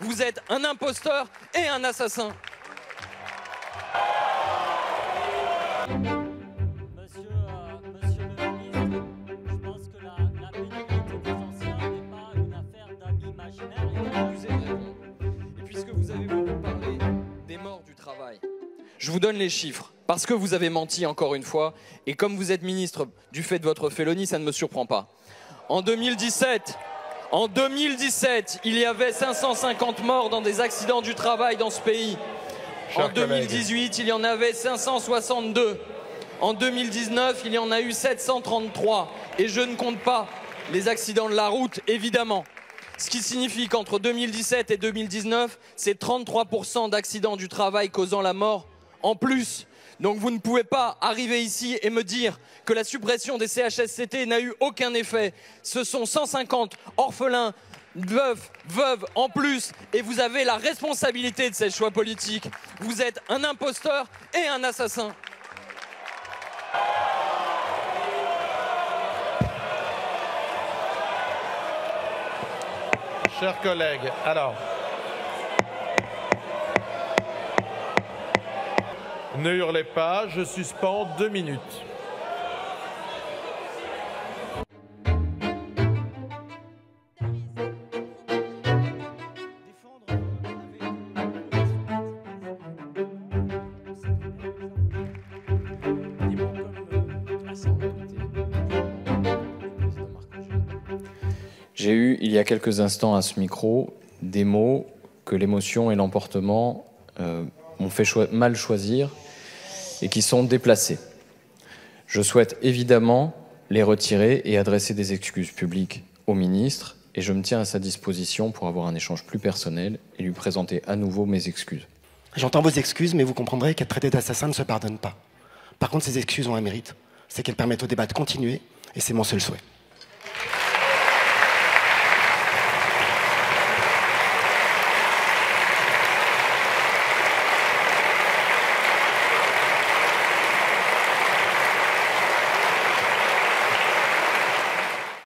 Vous êtes un imposteur et un assassin. Monsieur, monsieur le ministre, je pense que la, la pénibilité des anciens n'est pas une affaire d'amis imaginaires. Vous êtes répondre. Et puisque vous avez beaucoup parlé des morts du travail, je vous donne les chiffres. Parce que vous avez menti encore une fois, et comme vous êtes ministre du fait de votre félonie, ça ne me surprend pas. En 2017, en 2017, il y avait 550 morts dans des accidents du travail dans ce pays. En Chers collègues. 2018, il y en avait 562. En 2019, il y en a eu 733. Et je ne compte pas les accidents de la route, évidemment. Ce qui signifie qu'entre 2017 et 2019, c'est 33% d'accidents du travail causant la mort en plus. Donc vous ne pouvez pas arriver ici et me dire que la suppression des CHSCT n'a eu aucun effet. Ce sont 150 orphelins, veufs, veuves en plus, et vous avez la responsabilité de ces choix politiques. Vous êtes un imposteur et un assassin. Chers collègues, alors. Ne hurlez pas, je suspends deux minutes. J'ai eu, il y a quelques instants à ce micro, des mots que l'émotion et l'emportement euh, m'ont fait choi- mal choisir et qui sont déplacés. Je souhaite évidemment les retirer et adresser des excuses publiques au ministre et je me tiens à sa disposition pour avoir un échange plus personnel et lui présenter à nouveau mes excuses. J'entends vos excuses, mais vous comprendrez qu'être traité d'assassin ne se pardonne pas. Par contre, ces excuses ont un mérite, c'est qu'elles permettent au débat de continuer, et c'est mon seul souhait.